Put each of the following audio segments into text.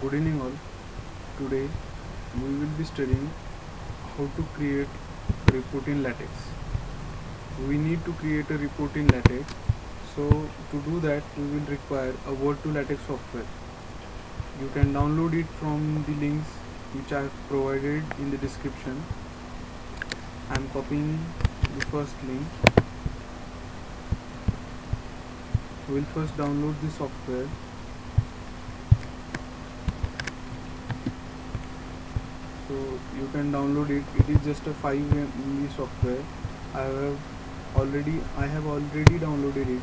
good evening all. Today we will be studying how to create a report in latex. We need to create a report in latex. So to do that we will require a word to latex software. You can download it from the links which i have provided in the description. I am copying the first link. We'll first download the software so you can download it. It is just a 5 MB software. I have already I have already downloaded it.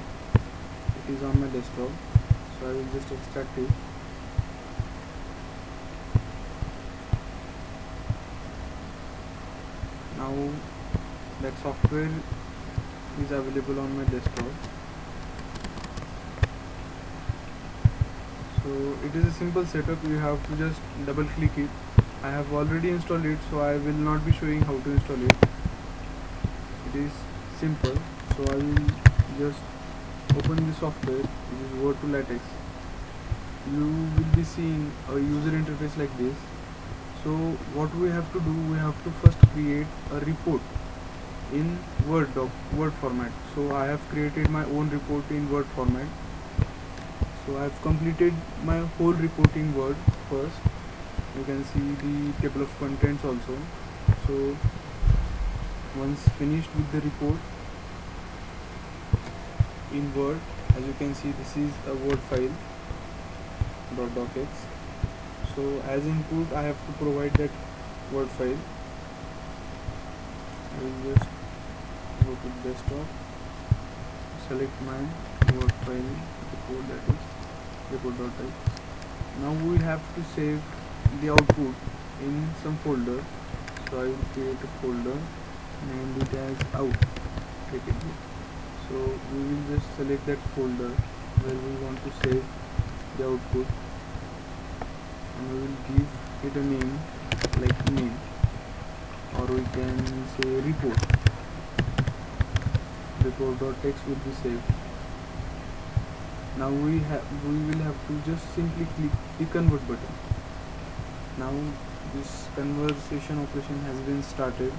It is on my desktop. So I will just extract it. Now that software is available on my desktop. So it is a simple setup. You have to just double click it I have already installed it so I will not be showing how to install it. It is simple so I will just open the software which is Word to Latex. You will be seeing a user interface like this. So what we have to do we have to first create a report in Word doc Word format. So I have created my own report in Word format. So I have completed my whole report in Word first you can see the table of contents also. So once finished with the report in word as you can see this is a word file dot .docx so as input I have to provide that word file. I will just go to desktop select my word file the report that is report.type now we have to save the output in some folder. So I will create a folder named it as out. So we will just select that folder where we want to save the output. And we will give it a name like name. Or we can say report. Report.text will be saved. Now we have we will have to just simply click the convert button now this conversation operation has been started.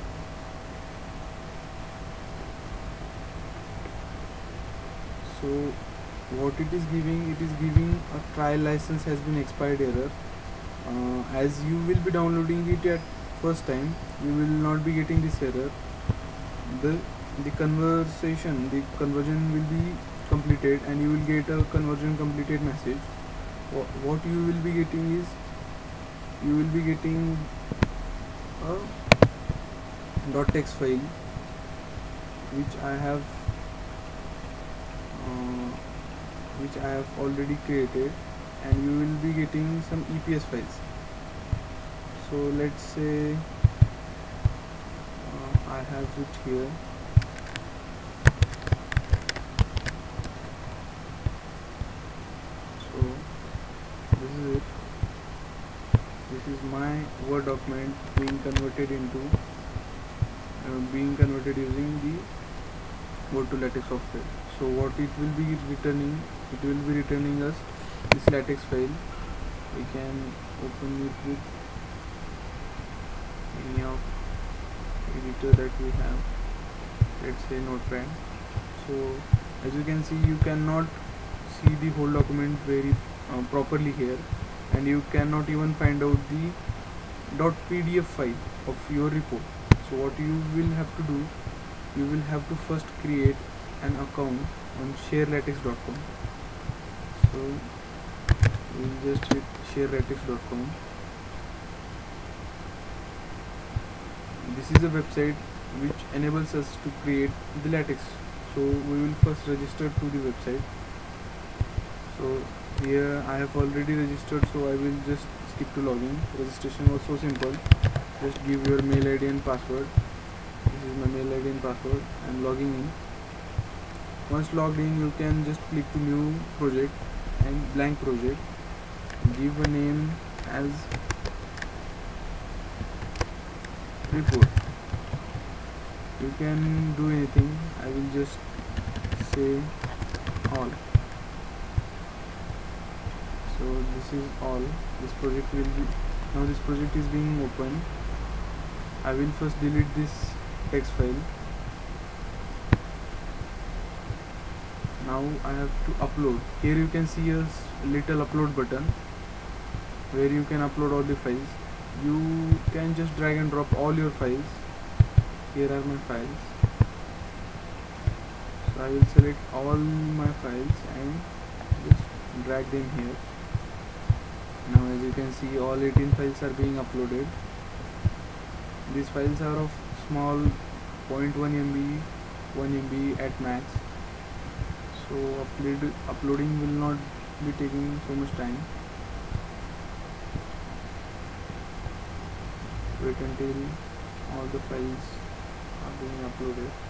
So what it is giving it is giving a trial license has been expired error. Uh, as you will be downloading it at first time you will not be getting this error. The the conversation the conversion will be completed and you will get a conversion completed message. What you will be getting is you will be getting a. dot .text file which I have uh, which I have already created and you will be getting some EPS files. So let's say uh, I have it here is my document being converted into uh, being converted using the word to latex software. So what it will be returning it will be returning us this latex file. We can open it with any of editor that we have let's say notepad. So as you can see you cannot see the whole document very uh, properly here and you cannot even find out the .pdf file of your report. So what you will have to do you will have to first create an account on sharelatex.com so we'll just hit sharelatex.com this is a website which enables us to create the latex so we will first register to the website. So here I have already registered so I will just skip to login. Registration was so simple. Just give your mail ID and password. This is my mail ID and password. I am logging in. Once logged in you can just click to new project and blank project. Give a name as report. You can do anything. I will just say all so this is all. This project will be now this project is being opened. I will first delete this text file. Now I have to upload. Here you can see a little upload button where you can upload all the files. You can just drag and drop all your files. Here are my files. So I will select all my files and just drag them here now as you can see all 18 files are being uploaded. These files are of small 0.1 MB 1 MB at max. So upload, uploading will not be taking so much time. Wait until all the files are being uploaded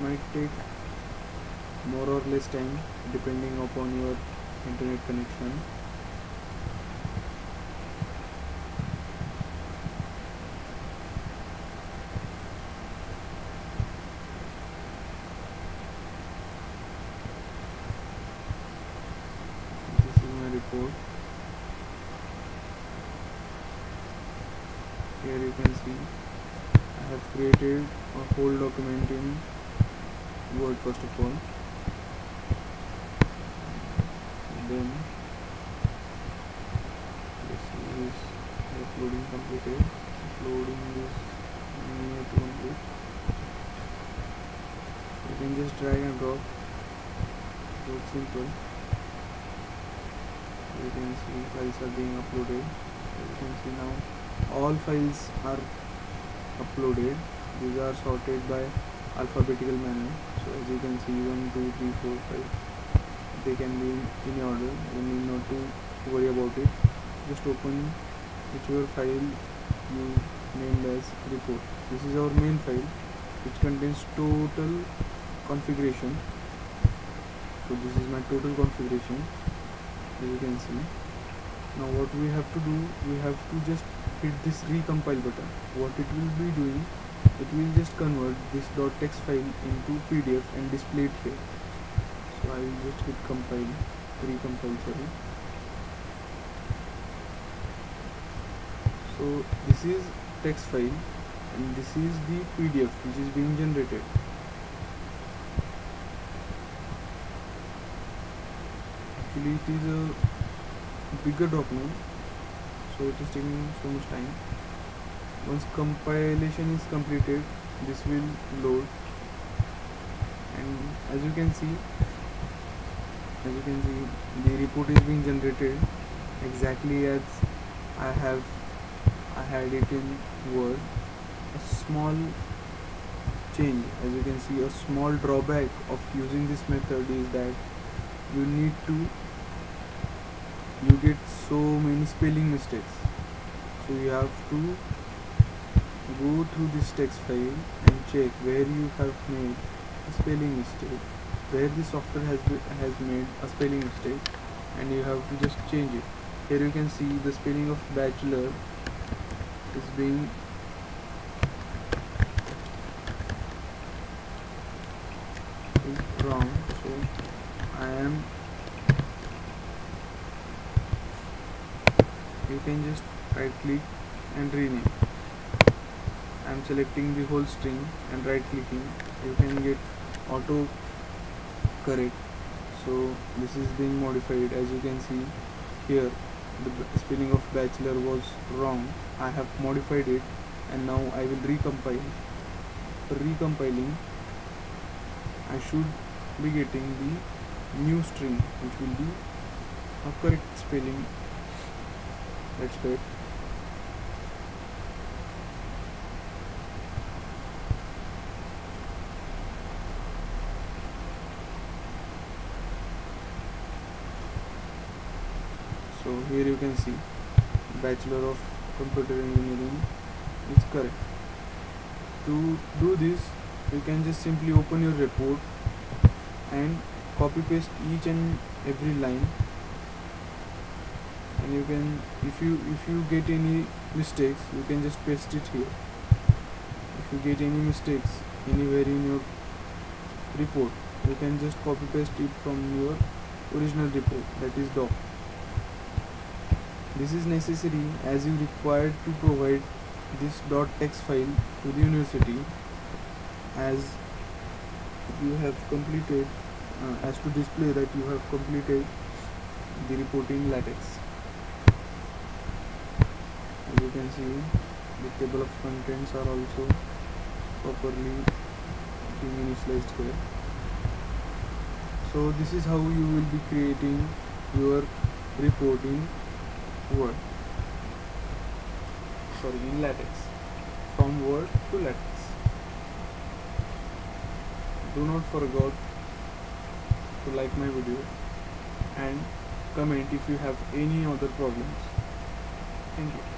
might take more or less time depending upon your internet connection. Here you can see I have created a whole document in Word first of all. Then this is uploading completed. Uploading this near to complete. You can just drag and drop. So it's simple. You can see files are being uploaded. You can see now all files are uploaded. These are sorted by alphabetical manner so as you can see 1 2 3 4 5 they can be in any order. You need not to worry about it. Just open whichever file you named as report. This is our main file which contains total configuration. So this is my total configuration as you can see. Now what we have to do we have to just hit this recompile button. What it will be doing it will just convert this .text file into PDF and display it here. So I will just hit compile recompile sorry. So this is text file and this is the PDF which is being generated. Actually it is a bigger document so it is taking so much time once compilation is completed this will load. And as you can see as you can see the report is being generated exactly as I have I had it in Word. A small change as you can see a small drawback of using this method is that you need to you get so many spelling mistakes. So you have to go through this text file and check where you have made a spelling mistake where the software has has made a spelling mistake and you have to just change it. Here you can see the spelling of bachelor is being wrong so I am you can just right click and rename I am selecting the whole string and right clicking you can get auto correct so this is being modified. As you can see here the spelling of bachelor was wrong. I have modified it and now I will recompile. Recompiling I should be getting the new string which will be a correct spelling. Let's wait so here you can see bachelor of computer engineering is correct. To do this you can just simply open your report and copy paste each and every line. And you can if you if you get any mistakes you can just paste it here. If you get any mistakes anywhere in your report you can just copy paste it from your original report that is doc this is necessary as you required to provide this dot .text file to the university as you have completed uh, as to display that you have completed the reporting latex. As you can see the table of contents are also properly being initialized here. So this is how you will be creating your report in word. Sorry in latex. From word to latex. Do not forget to like my video and comment if you have any other problems. Thank you